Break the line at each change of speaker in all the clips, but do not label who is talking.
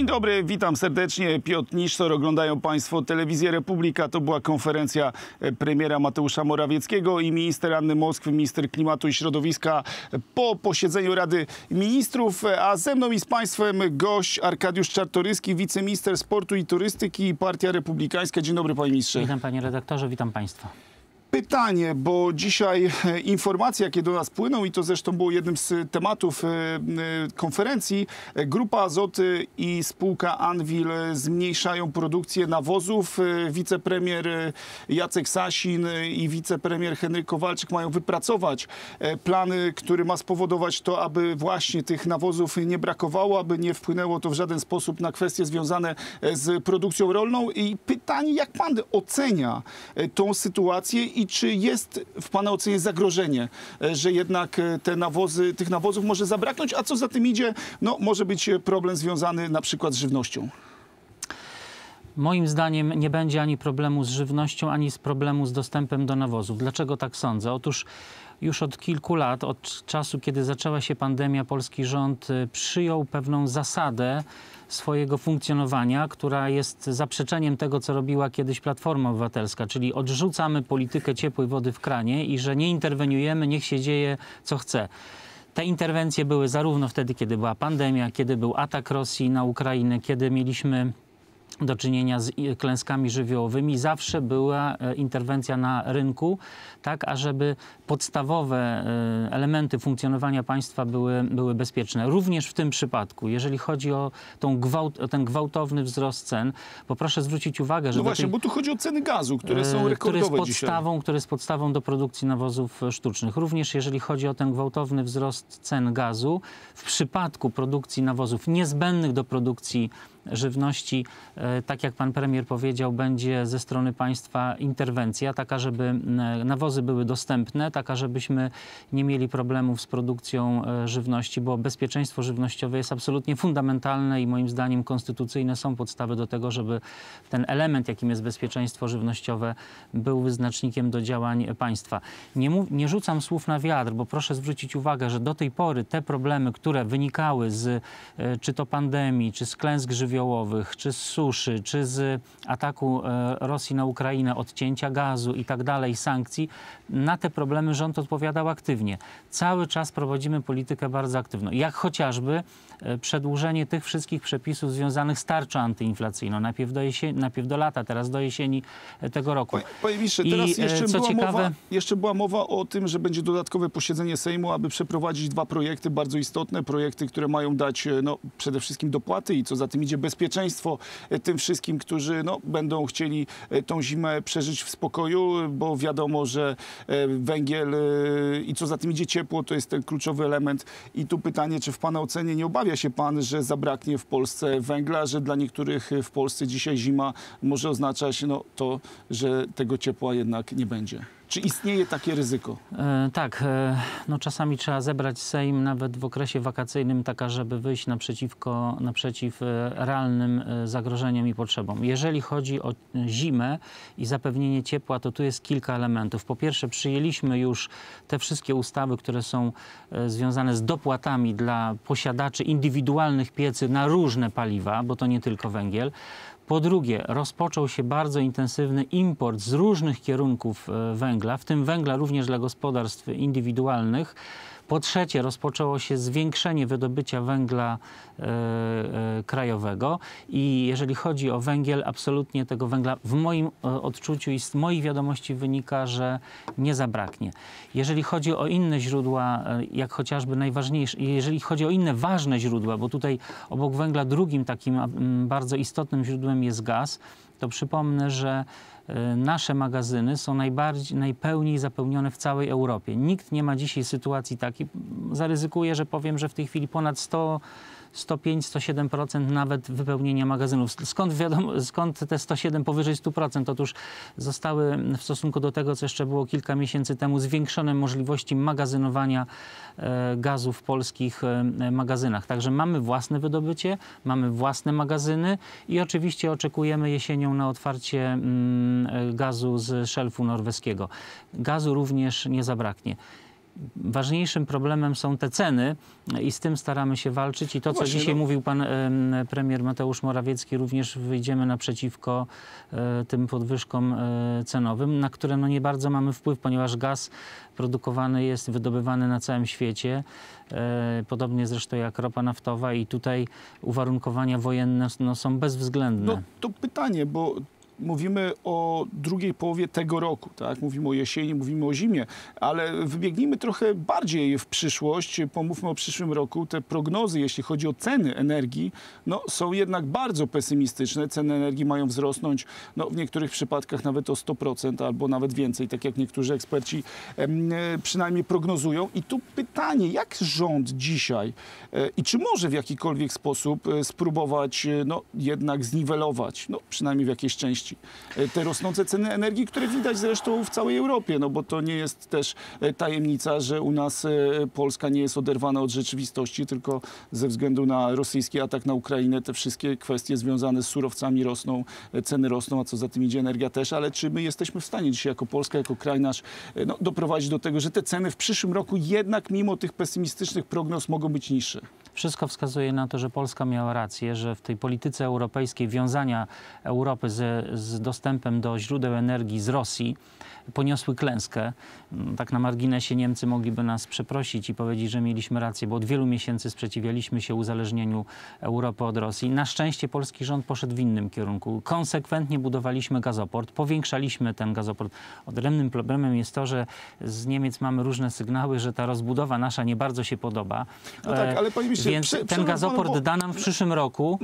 Dzień dobry, witam serdecznie. Piotr Nisztor, oglądają Państwo telewizję Republika. To była konferencja e, premiera Mateusza Morawieckiego i minister Anny Moskwy, minister klimatu i środowiska po posiedzeniu Rady Ministrów. A ze mną i z Państwem gość Arkadiusz Czartoryski, wiceminister sportu i turystyki Partia Republikańska. Dzień dobry, panie ministrze.
Witam panie redaktorze, witam państwa.
Pytanie, bo dzisiaj e, informacje, jakie do nas płyną, i to zresztą było jednym z tematów e, e, konferencji, e, Grupa Azoty i spółka Anvil e, zmniejszają produkcję nawozów. E, Wicepremier e, Jacek Sasin e, i wicepremier Henryk Kowalczyk mają wypracować e, plany, który ma spowodować to, aby właśnie tych nawozów nie brakowało, aby nie wpłynęło to w żaden sposób na kwestie związane e, z produkcją rolną. I pytanie, jak pan ocenia e, tą sytuację i czy jest w pana ocenie zagrożenie, e, że jednak e, te nawozy, tych nawozów może zabraknąć, a co za tym idzie, no może być e, problem związany na przykład z żywnością.
Moim zdaniem nie będzie ani problemu z żywnością, ani z problemu z dostępem do nawozów. Dlaczego tak sądzę? Otóż już od kilku lat, od czasu, kiedy zaczęła się pandemia, polski rząd y, przyjął pewną zasadę swojego funkcjonowania, która jest zaprzeczeniem tego, co robiła kiedyś Platforma Obywatelska, czyli odrzucamy politykę ciepłej wody w kranie i że nie interweniujemy, niech się dzieje, co chce. Te interwencje były zarówno wtedy, kiedy była pandemia, kiedy był atak Rosji na Ukrainę, kiedy mieliśmy do czynienia z i- klęskami żywiołowymi. Zawsze była e, interwencja na rynku, tak ażeby podstawowe e, elementy funkcjonowania państwa były, były bezpieczne. Również w tym przypadku, jeżeli chodzi o, tą gwałt, o ten gwałtowny wzrost cen, bo proszę zwrócić uwagę, że
No właśnie,
tej-
bo tu chodzi o ceny gazu, które
e,
są
który jest
rekordowe dzisiaj.
podstawą, który jest podstawą do produkcji nawozów e, sztucznych. Również jeżeli chodzi o ten gwałtowny wzrost cen gazu, w przypadku produkcji nawozów niezbędnych do produkcji żywności, e, tak jak pan premier powiedział, będzie ze strony państwa interwencja, taka, żeby nawozy były dostępne, taka, żebyśmy nie mieli problemów z produkcją e, żywności, bo bezpieczeństwo żywnościowe jest absolutnie fundamentalne i moim zdaniem konstytucyjne są podstawy do tego, żeby ten element, jakim jest bezpieczeństwo żywnościowe, był wyznacznikiem do działań państwa. Nie, mów, nie rzucam słów na wiatr, bo proszę zwrócić uwagę, że do tej pory te problemy, które wynikały z e, czy to pandemii, czy z klęsk żywiołowych, czy z suszy, czy z ataku e, Rosji na Ukrainę, odcięcia gazu i tak dalej, sankcji, na te problemy rząd odpowiadał aktywnie. Cały czas prowadzimy politykę bardzo aktywną. Jak chociażby e, przedłużenie tych wszystkich przepisów związanych z tarczą antyinflacyjną. Najpierw do, jesieni, najpierw do lata, teraz do jesieni e, tego roku.
Panie, panie ministrze,
I,
teraz jeszcze,
co
była
ciekawe-
mowa, jeszcze była mowa o tym, że będzie dodatkowe posiedzenie Sejmu, aby przeprowadzić dwa projekty bardzo istotne, projekty, które mają dać no, przede wszystkim dopłaty i co za tym idzie bezpieczeństwo tym wszystkim, którzy no, będą chcieli e, tą zimę przeżyć w spokoju, bo wiadomo, że e, węgiel e, i co za tym idzie ciepło, to jest ten kluczowy element. I tu pytanie, czy w Pana ocenie nie obawia się Pan, że zabraknie w Polsce węgla, że dla niektórych w Polsce dzisiaj zima może oznaczać no, to, że tego ciepła jednak nie będzie? Czy istnieje takie ryzyko?
E, tak, e, no czasami trzeba zebrać Sejm nawet w okresie wakacyjnym, taka, żeby wyjść naprzeciwko, naprzeciw e, realnym e, zagrożeniom i potrzebom. Jeżeli chodzi o e, zimę i zapewnienie ciepła, to tu jest kilka elementów. Po pierwsze, przyjęliśmy już te wszystkie ustawy, które są związane z dopłatami dla posiadaczy indywidualnych piecy na różne paliwa, bo to nie tylko węgiel. Po drugie, rozpoczął się bardzo intensywny import z różnych kierunków e, węgla, w tym węgla również dla gospodarstw indywidualnych. Po trzecie, rozpoczęło się zwiększenie wydobycia węgla e, e, krajowego i jeżeli chodzi o węgiel, absolutnie tego węgla w moim e, odczuciu i z moich wiadomości wynika, że nie zabraknie. Jeżeli chodzi o inne źródła, jak chociażby najważniejsze, jeżeli chodzi o inne ważne źródła, bo tutaj obok węgla drugim takim bardzo istotnym źródłem jest gaz, to przypomnę, że nasze magazyny są najbardziej, najpełniej zapełnione w całej Europie. Nikt nie ma dzisiaj sytuacji takiej, zaryzykuję, że powiem, że w tej chwili ponad 100 105-107% nawet wypełnienia magazynów. Skąd, wiadomo, skąd te 107 powyżej 100%? Otóż zostały w stosunku do tego, co jeszcze było kilka miesięcy temu, zwiększone możliwości magazynowania e, gazu w polskich e, magazynach. Także mamy własne wydobycie, mamy własne magazyny i oczywiście oczekujemy jesienią na otwarcie mm, e, gazu z szelfu norweskiego. Gazu również nie zabraknie. Ważniejszym problemem są te ceny i z tym staramy się walczyć. I to,
No
co
właśnie,
dzisiaj
no.
mówił pan em, premier Mateusz Morawiecki, również wyjdziemy naprzeciwko e, tym podwyżkom e, cenowym, na które no nie bardzo mamy wpływ, ponieważ gaz produkowany jest, wydobywany na całym świecie, e, podobnie zresztą jak ropa naftowa i tutaj uwarunkowania wojenne no, są bezwzględne.
No to pytanie, bo mówimy o drugiej połowie tego roku, tak? Mówimy o jesieni, mówimy o zimie, ale wybiegnijmy trochę bardziej w przyszłość, pomówmy o przyszłym roku. Te prognozy, jeśli chodzi o ceny energii, no, są jednak bardzo pesymistyczne. Ceny energii mają wzrosnąć no, w niektórych przypadkach nawet o 100% albo nawet więcej, tak jak niektórzy eksperci e, przynajmniej prognozują. I tu pytanie, jak rząd dzisiaj e, i czy może w jakikolwiek sposób e, spróbować no, jednak zniwelować, no, przynajmniej w jakiejś części, e, te rosnące ceny energii, które widać zresztą w całej Europie, no bo to nie jest też e, tajemnica, że u nas e, Polska nie jest oderwana od rzeczywistości, tylko ze względu na rosyjski atak na Ukrainę te wszystkie kwestie związane z surowcami rosną, ceny rosną, a co za tym idzie energia też, ale czy my jesteśmy w stanie dzisiaj jako Polska, jako kraj nasz no, doprowadzić do tego, że te ceny w przyszłym roku jednak mimo tych pesymistycznych prognoz mogą być niższe?
Wszystko wskazuje na to, że Polska miała rację, że w tej polityce europejskiej wiązania Europy ze, z dostępem do źródeł energii z Rosji poniosły klęskę. Mm, Tak na marginesie Niemcy mogliby nas przeprosić i powiedzieć, że mieliśmy rację, bo od wielu miesięcy sprzeciwialiśmy się uzależnieniu Europy od Rosji. Na szczęście polski rząd poszedł w innym kierunku. Konsekwentnie budowaliśmy gazoport, powiększaliśmy ten gazoport. Odrębnym problemem jest to, że z Niemiec mamy różne sygnały, że ta rozbudowa nasza nie bardzo się podoba.
No tak,
E,
ale panie ministrze,
Więc
prze-
ten gazoport
bo-
da nam w przyszłym roku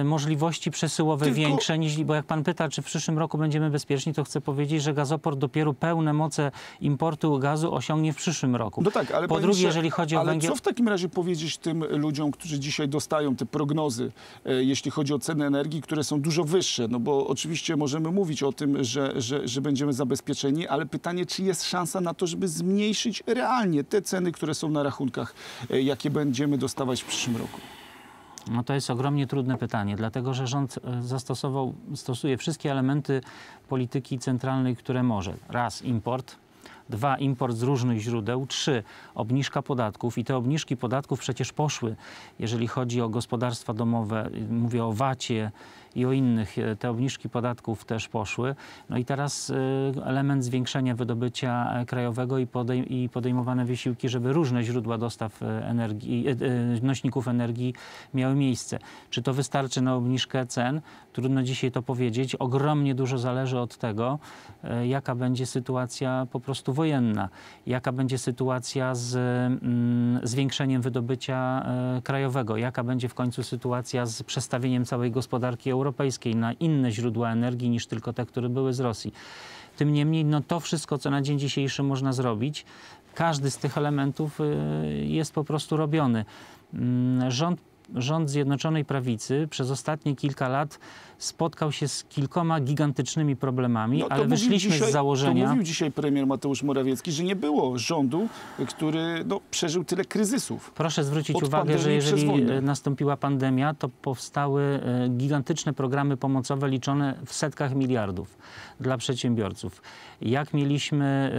e, możliwości przesyłowe
Tylko-
większe niż, bo jak pan pyta, czy w przyszłym roku będziemy bezpieczni, to chcę powiedzieć, że gazoport dopiero pełne moce importu gazu osiągnie w przyszłym roku.
No tak, ale
po drugie, jeżeli chodzi o
ale
węgiel...
co w takim razie powiedzieć tym ludziom, którzy dzisiaj dostają te prognozy, e, jeśli chodzi o ceny energii, które są dużo wyższe? No bo oczywiście możemy mówić o tym, że, że, że będziemy zabezpieczeni, ale pytanie, czy jest szansa na to, żeby zmniejszyć realnie te ceny, które są na rachunkach, e, jakie będziemy dostawać w przyszłym roku?
No to jest ogromnie trudne pytanie, dlatego że rząd e, zastosował, stosuje wszystkie elementy polityki centralnej, które może. Raz import, dwa import z różnych źródeł, trzy obniżka podatków i te obniżki podatków przecież poszły, jeżeli chodzi o gospodarstwa domowe, y, mówię o VAT-ie i o innych, e, te obniżki podatków też poszły. No i teraz e, element zwiększenia wydobycia e, krajowego i, podej- i podejmowane wysiłki, żeby różne źródła dostaw energii, nośników energii miały miejsce. Czy to wystarczy na obniżkę cen? Trudno dzisiaj to powiedzieć. Ogromnie dużo zależy od tego, jaka będzie sytuacja po prostu wojenna, jaka będzie sytuacja z mm, zwiększeniem wydobycia krajowego, jaka będzie w końcu sytuacja z przestawieniem całej gospodarki europejskiej na inne źródła energii niż tylko te, które były z Rosji. Tym niemniej, no to wszystko, co na dzień dzisiejszy można zrobić, każdy z tych elementów y, jest po prostu robiony. Mm, Rząd, rząd Zjednoczonej Prawicy przez ostatnie kilka lat spotkał się z kilkoma gigantycznymi problemami,
No,
ale wyszliśmy
dzisiaj,
z założenia.
To mówił dzisiaj premier Mateusz Morawiecki, że nie było rządu, który no, przeżył tyle kryzysów.
Proszę zwrócić
Od
uwagę, że jeżeli e, nastąpiła pandemia, to powstały e, gigantyczne programy pomocowe liczone w setkach miliardów dla przedsiębiorców. Jak mieliśmy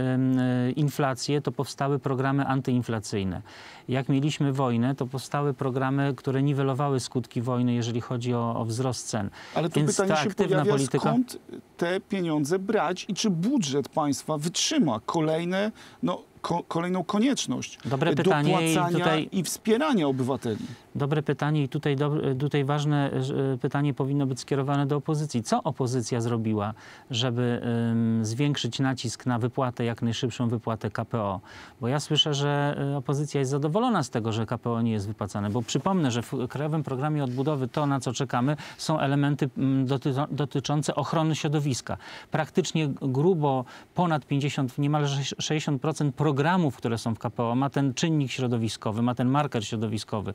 e, inflację, to powstały programy antyinflacyjne. Jak mieliśmy wojnę, to powstały programy, które niwelowały skutki wojny, jeżeli chodzi o, o wzrost cen.
Ale tu
Więc
pytanie
ta
się pojawia,
polityka-
skąd te pieniądze brać i czy budżet państwa wytrzyma kolejne, no, ko, kolejną konieczność
Dobre pytanie i
dopłacania
tutaj-
i wspierania obywateli.
Dobre pytanie i tutaj, do, tutaj ważne e, pytanie powinno być skierowane do opozycji. Co opozycja zrobiła, żeby em, zwiększyć nacisk na wypłatę, jak najszybszą wypłatę KPO? Bo ja słyszę, że e, opozycja jest zadowolona z tego, że KPO nie jest wypłacane, bo przypomnę, że w Krajowym Programie Odbudowy to, na co czekamy, są elementy doty, dotyczące ochrony środowiska. Praktycznie grubo ponad 50, niemalże 60% programów, które są w KPO ma ten czynnik środowiskowy, ma ten marker środowiskowy.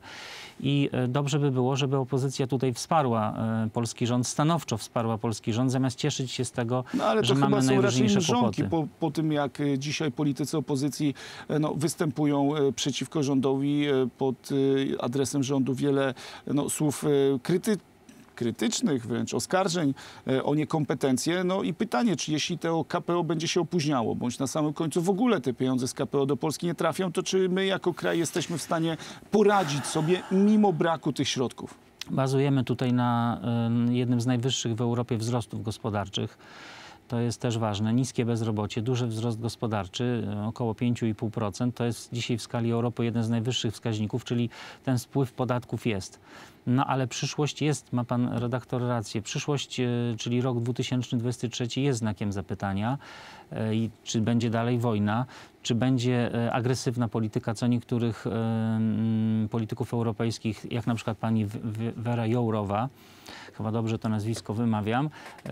I e, dobrze by było, żeby opozycja tutaj wsparła e, polski rząd, stanowczo wsparła polski rząd, zamiast cieszyć się z tego,
No ale
że
to
mamy
chyba są raczej mrzonki po, po tym, jak e, dzisiaj politycy opozycji no, występują przeciwko rządowi pod adresem rządu. Wiele no, słów e, kryty, krytycznych, wręcz oskarżeń e, o niekompetencje. No i pytanie, czy jeśli to KPO będzie się opóźniało, bądź na samym końcu w ogóle te pieniądze z KPO do Polski nie trafią, to czy my jako kraj jesteśmy w stanie poradzić sobie mimo braku tych środków?
Bazujemy tutaj na jednym z najwyższych w Europie wzrostów gospodarczych. To jest też ważne. Niskie bezrobocie, duży wzrost gospodarczy, y, około 5,5%. To jest dzisiaj w skali Europy jeden z najwyższych wskaźników, czyli ten spływ podatków jest. No ale przyszłość jest, ma pan redaktor rację, przyszłość, y, czyli rok 2023 jest znakiem zapytania. Y, I czy będzie dalej wojna, czy będzie y, agresywna polityka co niektórych y, mm, polityków europejskich, jak na przykład pani W- W- Vera Jourowa, chyba dobrze to nazwisko wymawiam,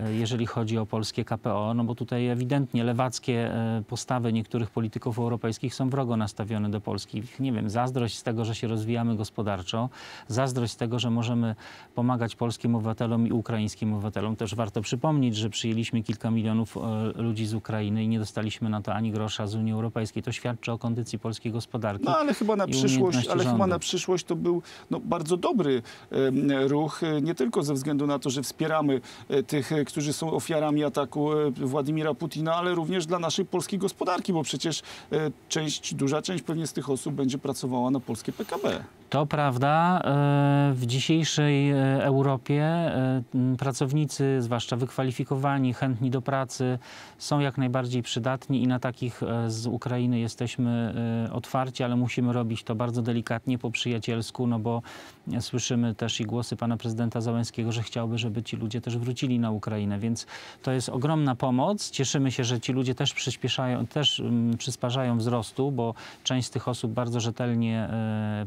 y, jeżeli chodzi o polskie KPO, no bo tutaj ewidentnie lewackie postawy niektórych polityków europejskich są wrogo nastawione do Polski. Nie wiem, zazdrość z tego, że się rozwijamy gospodarczo, zazdrość z tego, że możemy pomagać polskim obywatelom i ukraińskim obywatelom. Też warto przypomnieć, że przyjęliśmy kilka milionów e, ludzi z Ukrainy i nie dostaliśmy na to ani grosza z Unii Europejskiej. To świadczy o kondycji polskiej gospodarki.
No ale chyba na przyszłość, ale chyba na przyszłość to był no, bardzo dobry em, ruch, e, nie tylko ze względu na to, że wspieramy e, tych, e, którzy są ofiarami ataku e, Władimira Putina, ale również dla naszej polskiej gospodarki, bo przecież e, część, duża część pewnie z tych osób będzie pracowała na polskie PKB.
To prawda. e, W dzisiejszej e, Europie e, pracownicy, zwłaszcza wykwalifikowani, chętni do pracy, są jak najbardziej przydatni i na takich z Ukrainy jesteśmy otwarci, ale musimy robić to bardzo delikatnie, po przyjacielsku, no bo słyszymy też i głosy pana prezydenta Załęskiego, że chciałby, żeby ci ludzie też wrócili na Ukrainę, więc to jest ogromna pomoc. Cieszymy się, że ci ludzie też przyspieszają, też przysparzają wzrostu, bo część z tych osób bardzo rzetelnie e,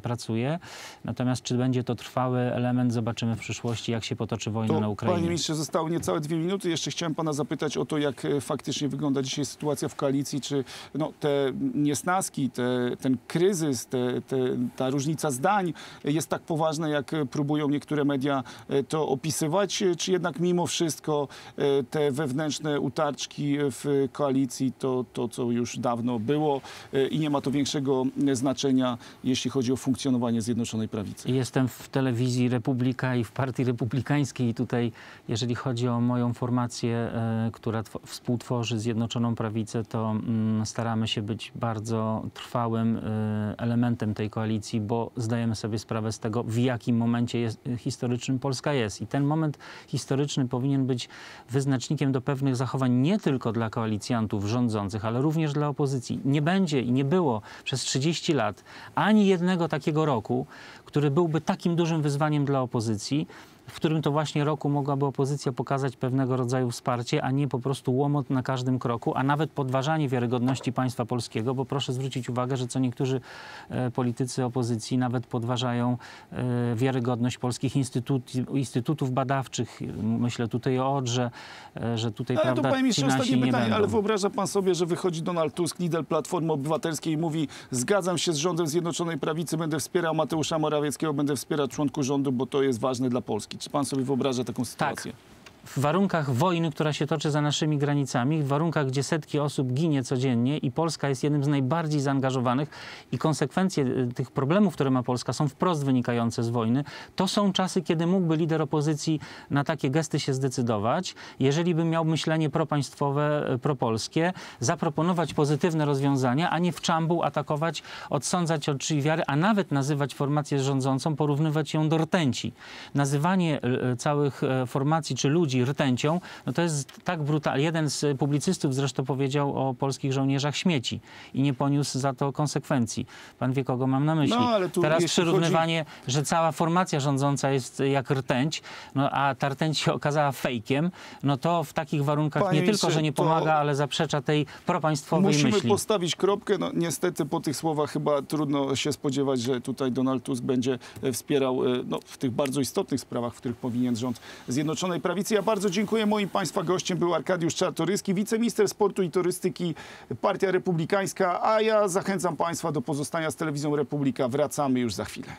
Natomiast czy będzie to trwały element, zobaczymy w przyszłości, jak się potoczy wojna na
To,
Ukrainie.
panie ministrze, zostały niecałe dwie minuty. Jeszcze chciałem pana zapytać o to, jak e, faktycznie wygląda dzisiaj sytuacja w koalicji. Czy no, te niesnaski, te, ten kryzys, te, te, ta różnica zdań jest tak poważna, jak próbują niektóre media e, to opisywać? Czy jednak mimo wszystko e, te wewnętrzne utarczki w koalicji to, to co już dawno było i nie ma to większego znaczenia, jeśli chodzi o funkcjonowanie Zjednoczonej Prawicy?
Jestem w telewizji Republika i w Partii Republikańskiej i tutaj, jeżeli chodzi o moją formację, e, która tw- współtworzy Zjednoczoną Prawicę, to mm, staramy się być bardzo trwałym e, elementem tej koalicji, bo zdajemy sobie sprawę z tego, w jakim momencie jest, historycznym Polska jest. I ten moment historyczny powinien być wyznacznikiem do pewnych zachowań nie tylko dla koalicjantów rządzących, ale również dla opozycji. Nie będzie i nie było przez 30 lat ani jednego takiego roku, który byłby takim dużym wyzwaniem dla opozycji, w którym to właśnie roku mogłaby opozycja pokazać pewnego rodzaju wsparcie, a nie po prostu łomot na każdym kroku, a nawet podważanie wiarygodności państwa polskiego, bo proszę zwrócić uwagę, że co niektórzy e, politycy opozycji nawet podważają e, wiarygodność polskich instytut, instytutów badawczych. Myślę tutaj o Odrze, e, że tutaj
Ale to
prawda,
panie ministrze, ostatnie
nie
pytanie,
będą.
ale wyobraża pan sobie, że wychodzi Donald Tusk, lider Platformy Obywatelskiej i mówi zgadzam się z rządem Zjednoczonej Prawicy, będę wspierał Mateusza Morawieckiego, będę wspierał członków rządu, bo to jest ważne dla Polski. Czy pan sobie wyobraża taką sytuację?
W warunkach wojny, która się toczy za naszymi granicami, w warunkach, gdzie setki osób ginie codziennie i Polska jest jednym z najbardziej zaangażowanych i konsekwencje y, tych problemów, które ma Polska, są wprost wynikające z wojny, to są czasy, kiedy mógłby lider opozycji na takie gesty się zdecydować. Jeżeli by miał myślenie propaństwowe, y, propolskie, zaproponować pozytywne rozwiązania, a nie w czambuł atakować, odsądzać od czyi wiary, a nawet nazywać formację rządzącą, porównywać ją do rtęci. Nazywanie y, całych formacji czy ludzi rtęcią, no to jest tak brutalne. Jeden z publicystów zresztą powiedział o polskich żołnierzach śmieci i nie poniósł za to konsekwencji. Pan wie, kogo mam na myśli.
No,
Teraz przyrównywanie, że cała formacja rządząca jest jak rtęć, no, a ta rtęć się okazała fejkiem, no to w takich warunkach
Panie
nie tylko, że nie pomaga, ale zaprzecza tej propaństwowej
Musimy
myśli.
postawić kropkę. No, niestety po tych słowach chyba trudno się spodziewać, że tutaj Donald Tusk będzie e, wspierał e, no, w tych bardzo istotnych sprawach, w których powinien rząd Zjednoczonej Prawicy. Ja bardzo dziękuję. Moim Państwa gościem był Arkadiusz Czartoryski, wiceminister sportu i turystyki Partia Republikańska, a ja zachęcam Państwa do pozostania z telewizją Republika. Wracamy już za chwilę.